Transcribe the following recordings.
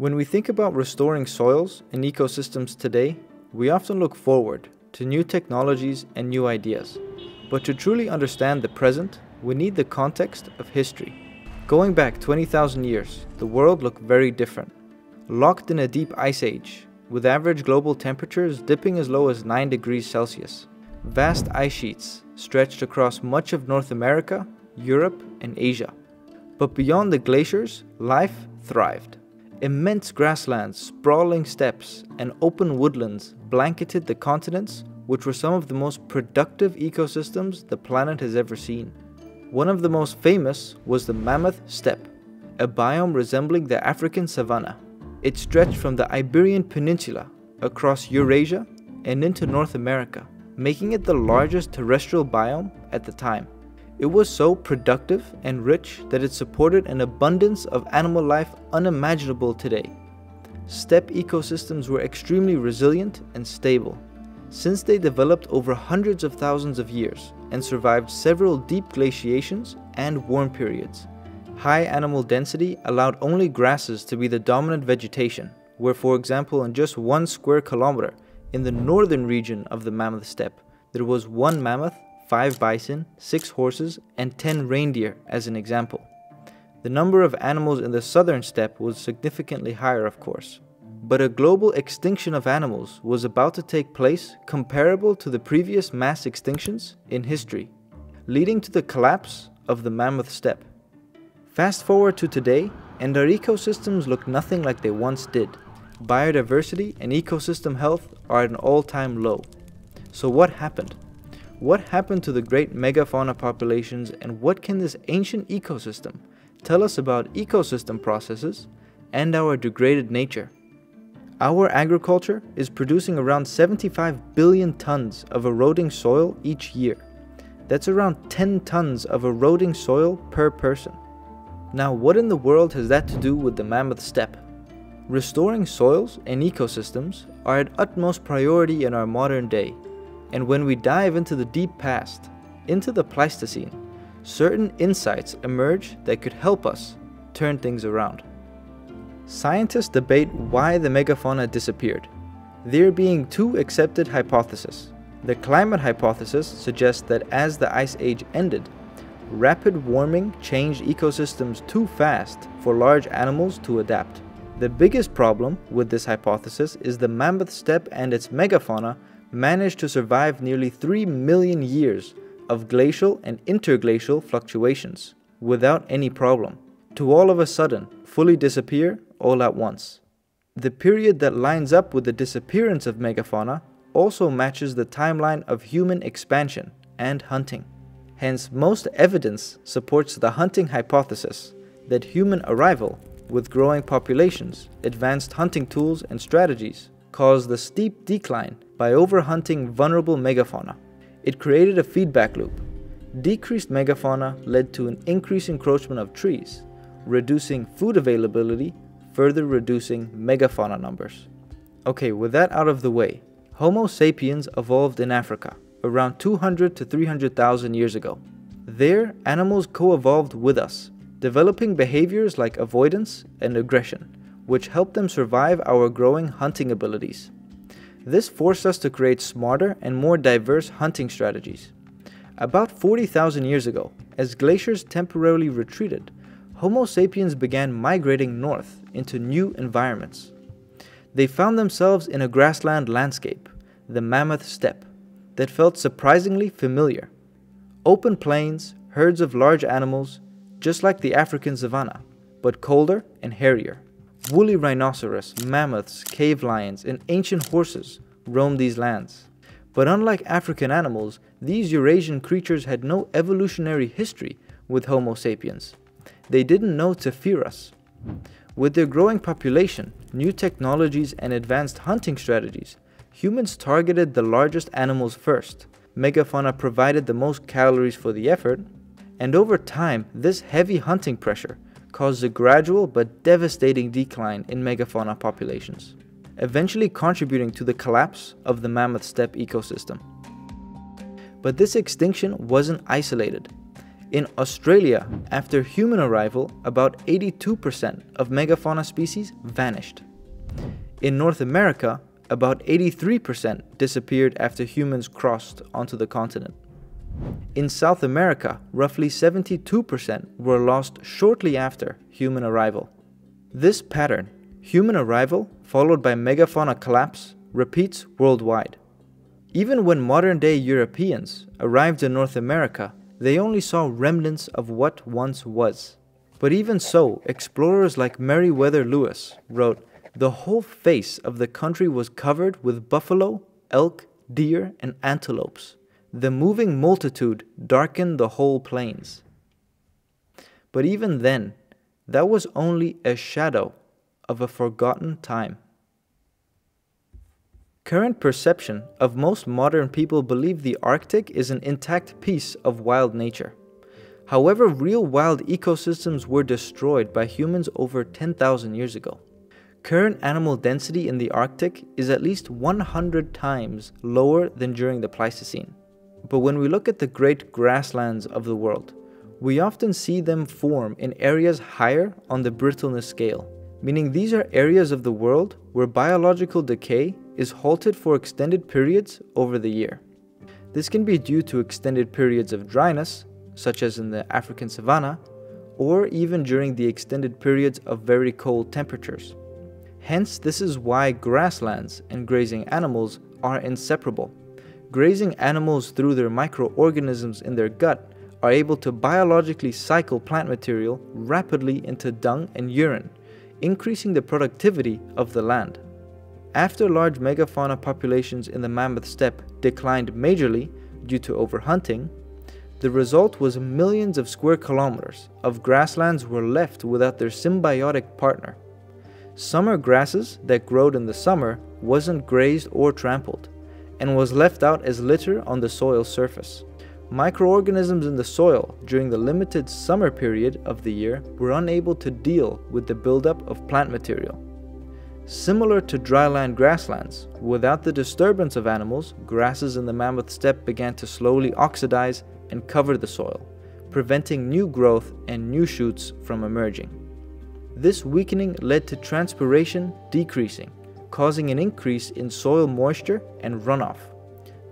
When we think about restoring soils and ecosystems today, we often look forward to new technologies and new ideas. But to truly understand the present, we need the context of history. Going back 20,000 years, the world looked very different. Locked in a deep ice age, with average global temperatures dipping as low as 9 degrees Celsius. Vast ice sheets stretched across much of North America, Europe, and Asia. But beyond the glaciers, life thrived. Immense grasslands, sprawling steppes, and open woodlands blanketed the continents, which were some of the most productive ecosystems the planet has ever seen. One of the most famous was the Mammoth Steppe, a biome resembling the African savanna. It stretched from the Iberian Peninsula across Eurasia and into North America, making it the largest terrestrial biome at the time. It was so productive and rich that it supported an abundance of animal life unimaginable today. Steppe ecosystems were extremely resilient and stable, since they developed over hundreds of thousands of years and survived several deep glaciations and warm periods. High animal density allowed only grasses to be the dominant vegetation, where for example in just one square kilometer in the northern region of the Mammoth Steppe, there was one mammoth 5 bison, 6 horses, and 10 reindeer as an example. The number of animals in the southern steppe was significantly higher, of course. But a global extinction of animals was about to take place comparable to the previous mass extinctions in history, leading to the collapse of the mammoth steppe. Fast forward to today, and our ecosystems look nothing like they once did. Biodiversity and ecosystem health are at an all time low. So, what happened? What happened to the great megafauna populations and what can this ancient ecosystem tell us about ecosystem processes and our degraded nature? Our agriculture is producing around 75 billion tons of eroding soil each year. That's around 10 tons of eroding soil per person. Now, what in the world has that to do with the mammoth steppe? Restoring soils and ecosystems are at utmost priority in our modern day and when we dive into the deep past, into the Pleistocene, certain insights emerge that could help us turn things around. Scientists debate why the megafauna disappeared. There being two accepted hypotheses. The climate hypothesis suggests that as the ice age ended, rapid warming changed ecosystems too fast for large animals to adapt. The biggest problem with this hypothesis is the mammoth steppe and its megafauna managed to survive nearly 3 million years of glacial and interglacial fluctuations without any problem, to all of a sudden fully disappear all at once. The period that lines up with the disappearance of megafauna also matches the timeline of human expansion and hunting. Hence, most evidence supports the hunting hypothesis that human arrival with growing populations, advanced hunting tools and strategies caused the steep decline by overhunting vulnerable megafauna. It created a feedback loop. Decreased megafauna led to an increased encroachment of trees, reducing food availability, further reducing megafauna numbers. Okay, with that out of the way, Homo sapiens evolved in Africa around 200 to 300,000 years ago. There, animals co-evolved with us, developing behaviors like avoidance and aggression, which helped them survive our growing hunting abilities. This forced us to create smarter and more diverse hunting strategies. About 40,000 years ago, as glaciers temporarily retreated, Homo sapiens began migrating north into new environments. They found themselves in a grassland landscape, the Mammoth Steppe, that felt surprisingly familiar. Open plains, herds of large animals, just like the African savanna, but colder and hairier. Woolly rhinoceros, mammoths, cave lions, and ancient horses roamed these lands. But unlike African animals, these Eurasian creatures had no evolutionary history with Homo sapiens. They didn't know to fear us. With their growing population, new technologies, and advanced hunting strategies, humans targeted the largest animals first. Megafauna provided the most calories for the effort, and over time, this heavy hunting pressure caused a gradual but devastating decline in megafauna populations, eventually contributing to the collapse of the mammoth steppe ecosystem. But this extinction wasn't isolated. In Australia, after human arrival, about 82% of megafauna species vanished. In North America, about 83% disappeared after humans crossed onto the continent. In South America, roughly 72% were lost shortly after human arrival. This pattern, human arrival followed by megafauna collapse, repeats worldwide. Even when modern-day Europeans arrived in North America, they only saw remnants of what once was. But even so, explorers like Meriwether Lewis wrote, The whole face of the country was covered with buffalo, elk, deer, and antelopes. The moving multitude darkened the whole plains. But even then, that was only a shadow of a forgotten time. Current perception of most modern people believe the Arctic is an intact piece of wild nature. However, real wild ecosystems were destroyed by humans over 10,000 years ago. Current animal density in the Arctic is at least 100 times lower than during the Pleistocene. But when we look at the great grasslands of the world, we often see them form in areas higher on the brittleness scale, meaning these are areas of the world where biological decay is halted for extended periods over the year. This can be due to extended periods of dryness, such as in the African savanna, or even during the extended periods of very cold temperatures. Hence, this is why grasslands and grazing animals are inseparable. Grazing animals through their microorganisms in their gut are able to biologically cycle plant material rapidly into dung and urine, increasing the productivity of the land. After large megafauna populations in the Mammoth Steppe declined majorly due to overhunting, the result was millions of square kilometers of grasslands were left without their symbiotic partner. Summer grasses that growed in the summer wasn't grazed or trampled, and was left out as litter on the soil surface. Microorganisms in the soil during the limited summer period of the year were unable to deal with the buildup of plant material. Similar to dryland grasslands, without the disturbance of animals, grasses in the mammoth steppe began to slowly oxidize and cover the soil, preventing new growth and new shoots from emerging. This weakening led to transpiration decreasing, causing an increase in soil moisture and runoff.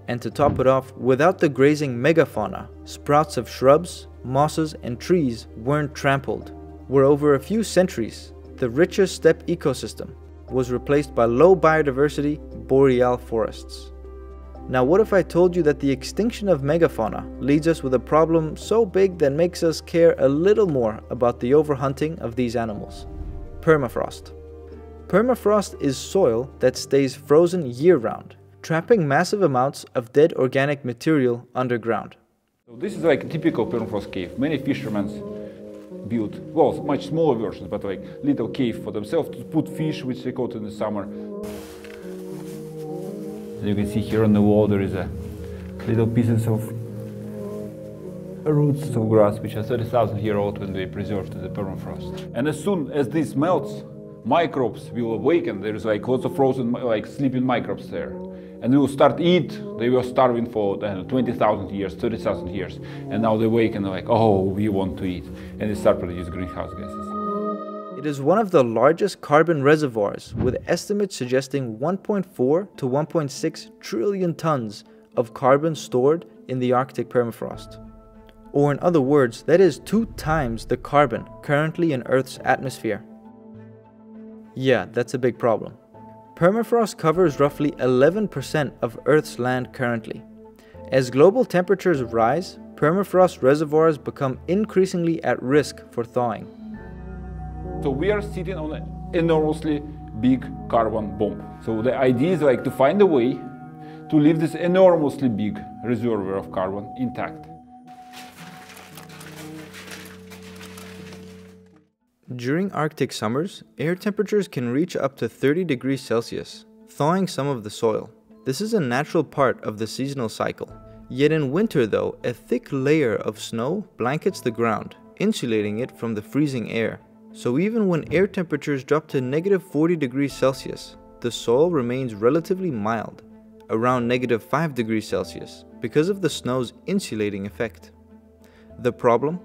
And to top it off, without the grazing megafauna, sprouts of shrubs, mosses, and trees weren't trampled, where over a few centuries, the richest steppe ecosystem was replaced by low biodiversity boreal forests. Now what if I told you that the extinction of megafauna leads us with a problem so big that makes us care a little more about the overhunting of these animals? Permafrost. Permafrost is soil that stays frozen year-round, trapping massive amounts of dead organic material underground. This is like a typical permafrost cave. Many fishermen built, well, much smaller versions, but like little cave for themselves to put fish, which they caught in the summer. As you can see here on the wall, there is a little pieces of roots of grass, which are 30,000 year old when they preserved the permafrost. And as soon as this melts, microbes will awaken. There is like lots of frozen, like sleeping microbes there and they will start eat. They were starving for uh, 20,000 years, 30,000 years, and now they they're like, oh, we want to eat, and they start producing greenhouse gases. It is one of the largest carbon reservoirs, with estimates suggesting 1.4 to 1.6 trillion tons of carbon stored in the Arctic permafrost. Or in other words, that is two times the carbon currently in Earth's atmosphere. Yeah, that's a big problem. Permafrost covers roughly 11% of Earth's land currently. As global temperatures rise, permafrost reservoirs become increasingly at risk for thawing. So we are sitting on an enormously big carbon bomb. So the idea is like to find a way to leave this enormously big reservoir of carbon intact. During Arctic summers, air temperatures can reach up to 30 degrees Celsius, thawing some of the soil. This is a natural part of the seasonal cycle. Yet in winter though, a thick layer of snow blankets the ground, insulating it from the freezing air. So even when air temperatures drop to negative 40 degrees Celsius, the soil remains relatively mild, around negative 5 degrees Celsius, because of the snow's insulating effect. The problem?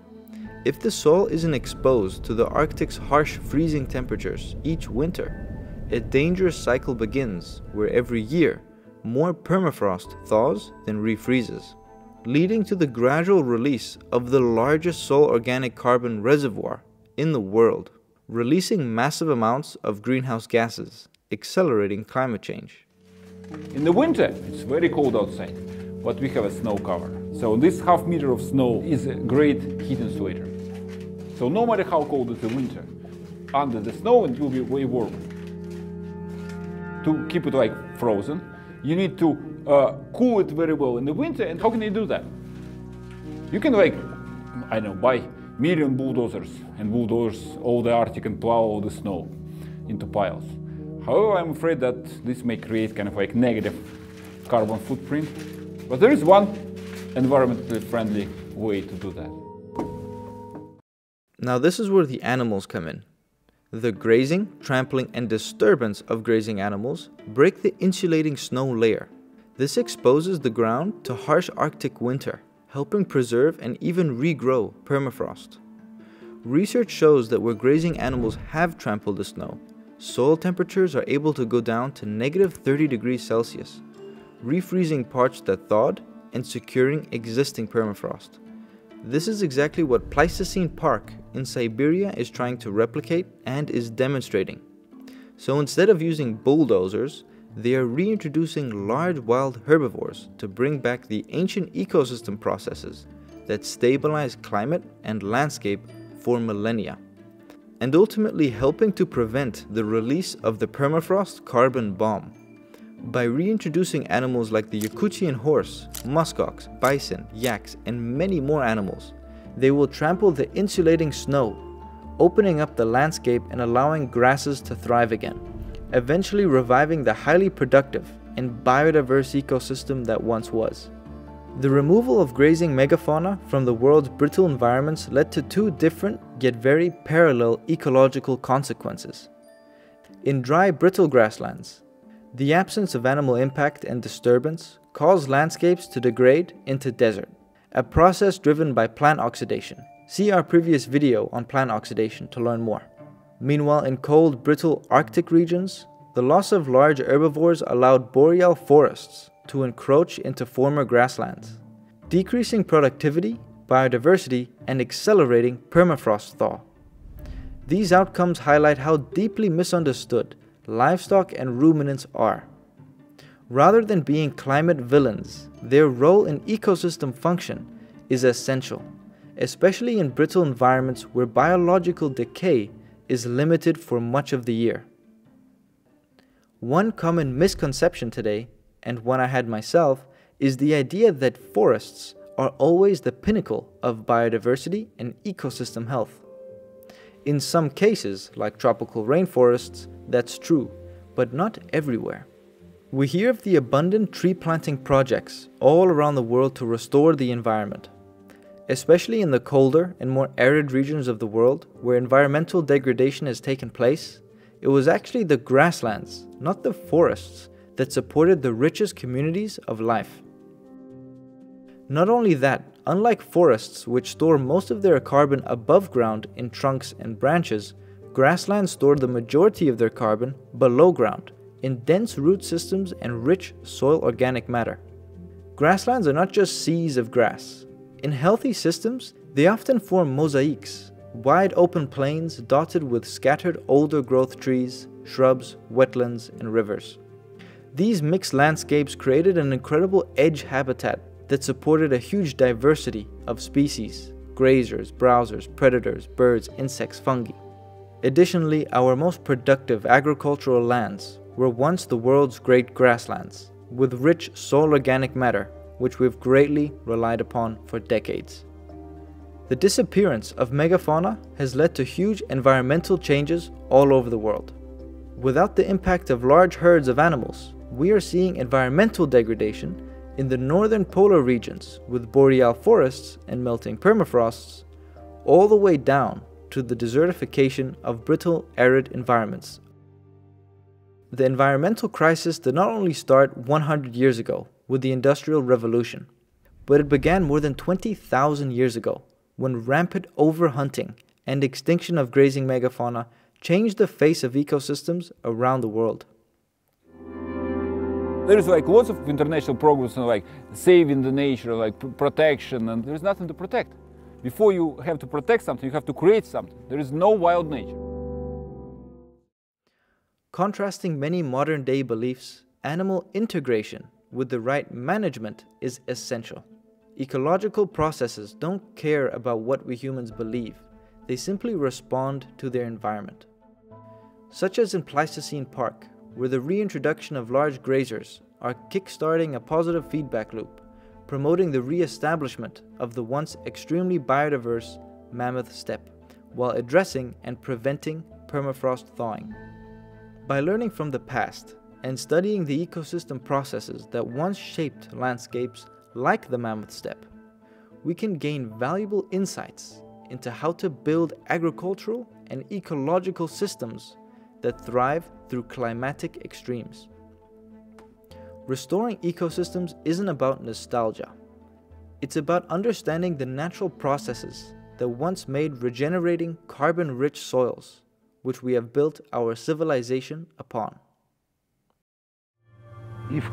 If the soil isn't exposed to the Arctic's harsh freezing temperatures each winter, a dangerous cycle begins where every year more permafrost thaws than refreezes, leading to the gradual release of the largest soil organic carbon reservoir in the world, releasing massive amounts of greenhouse gases, accelerating climate change. In the winter, it's very cold outside, but we have a snow cover. So this half meter of snow is a great heat insulator. So no matter how cold it's the winter, under the snow it will be way warmer. To keep it like frozen, you need to uh, cool it very well in the winter. And how can you do that? You can like, I don't know, buy million bulldozers and bulldoze all the Arctic and plow all the snow into piles. However, I'm afraid that this may create kind of like negative carbon footprint. But there is one environmentally friendly way to do that. Now this is where the animals come in. The grazing, trampling, and disturbance of grazing animals break the insulating snow layer. This exposes the ground to harsh Arctic winter, helping preserve and even regrow permafrost. Research shows that where grazing animals have trampled the snow, soil temperatures are able to go down to negative 30 degrees Celsius, refreezing parts that thawed and securing existing permafrost. This is exactly what Pleistocene Park in Siberia is trying to replicate and is demonstrating. So instead of using bulldozers, they are reintroducing large wild herbivores to bring back the ancient ecosystem processes that stabilize climate and landscape for millennia, and ultimately helping to prevent the release of the permafrost carbon bomb. By reintroducing animals like the Yakutian horse, muskox, bison, yaks, and many more animals, they will trample the insulating snow, opening up the landscape and allowing grasses to thrive again, eventually reviving the highly productive and biodiverse ecosystem that once was. The removal of grazing megafauna from the world's brittle environments led to two different yet very parallel ecological consequences. In dry brittle grasslands, the absence of animal impact and disturbance caused landscapes to degrade into desert, a process driven by plant oxidation. See our previous video on plant oxidation to learn more. Meanwhile, in cold, brittle Arctic regions, the loss of large herbivores allowed boreal forests to encroach into former grasslands, decreasing productivity, biodiversity, and accelerating permafrost thaw. These outcomes highlight how deeply misunderstood livestock and ruminants are. Rather than being climate villains, their role in ecosystem function is essential, especially in brittle environments where biological decay is limited for much of the year. One common misconception today, and one I had myself, is the idea that forests are always the pinnacle of biodiversity and ecosystem health. In some cases, like tropical rainforests, that's true, but not everywhere. We hear of the abundant tree planting projects all around the world to restore the environment. Especially in the colder and more arid regions of the world where environmental degradation has taken place, it was actually the grasslands, not the forests, that supported the richest communities of life. Not only that, unlike forests which store most of their carbon above ground in trunks and branches, grasslands store the majority of their carbon below ground in dense root systems and rich soil organic matter. Grasslands are not just seas of grass. In healthy systems, they often form mosaics, wide open plains dotted with scattered older growth trees, shrubs, wetlands, and rivers. These mixed landscapes created an incredible edge habitat that supported a huge diversity of species grazers, browsers, predators, birds, insects, fungi. Additionally, our most productive agricultural lands were once the world's great grasslands, with rich soil organic matter, which we've greatly relied upon for decades. The disappearance of megafauna has led to huge environmental changes all over the world. Without the impact of large herds of animals, we are seeing environmental degradation in the northern polar regions with boreal forests and melting permafrosts, all the way down to the desertification of brittle, arid environments. The environmental crisis did not only start 100 years ago with the Industrial Revolution, but it began more than 20,000 years ago when rampant overhunting and extinction of grazing megafauna changed the face of ecosystems around the world. There is like lots of international programs on like saving the nature, like protection, and there is nothing to protect. Before you have to protect something, you have to create something. There is no wild nature. Contrasting many modern day beliefs, animal integration with the right management is essential. Ecological processes don't care about what we humans believe, they simply respond to their environment. Such as in Pleistocene Park, where the reintroduction of large grazers are kickstarting a positive feedback loop, promoting the re-establishment of the once extremely biodiverse Mammoth Steppe, while addressing and preventing permafrost thawing. By learning from the past and studying the ecosystem processes that once shaped landscapes like the Mammoth Steppe, we can gain valuable insights into how to build agricultural and ecological systems that thrive through climatic extremes. Restoring ecosystems isn't about nostalgia. It's about understanding the natural processes that once made regenerating carbon-rich soils, which we have built our civilization upon. If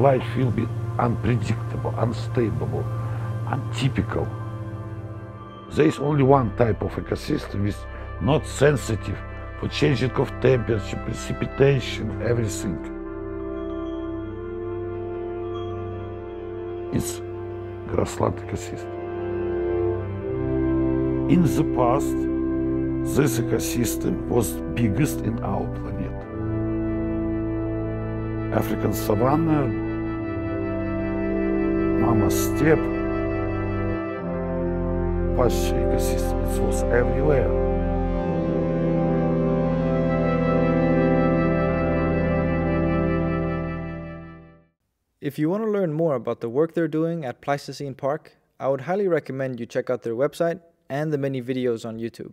life will be unpredictable, unstable, untypical, there is only one type of ecosystem which is not sensitive for changing of temperature, precipitation, everything. It's grassland ecosystem. In the past, this ecosystem was biggest in our planet. African savanna, Mammoth steppe, pasture ecosystem, it was everywhere. If you want to learn more about the work they're doing at Pleistocene Park, I would highly recommend you check out their website and the many videos on YouTube.